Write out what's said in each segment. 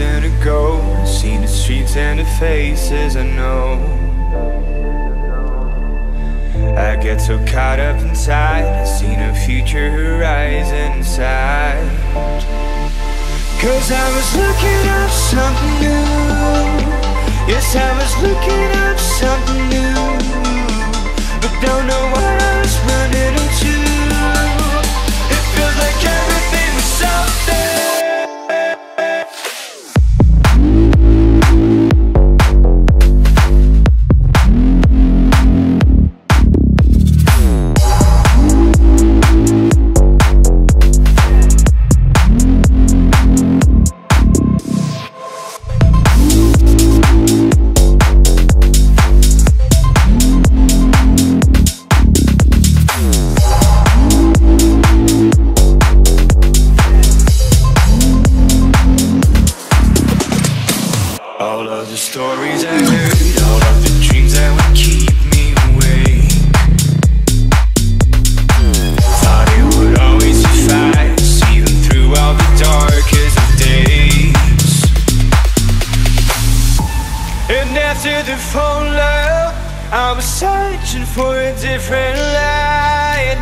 Reason to. Seen the streets and the faces I know. I get so caught up inside. I see no future horizon inside. Cause I was looking up something new. Stories I heard, all of the dreams that would keep me awake. Thought it would always suffice, even through all the darkest of days. And after the phone love, I was searching for a different light.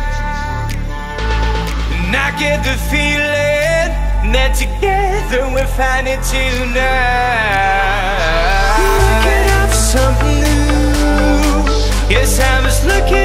And I get the feeling that together we'll find it tonight. Looking